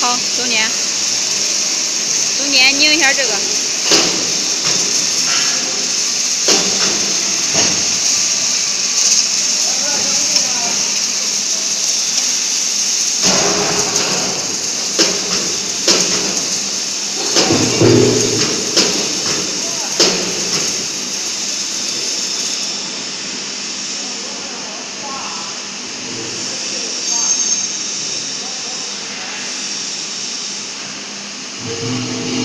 好中间中间拧一下这个。Música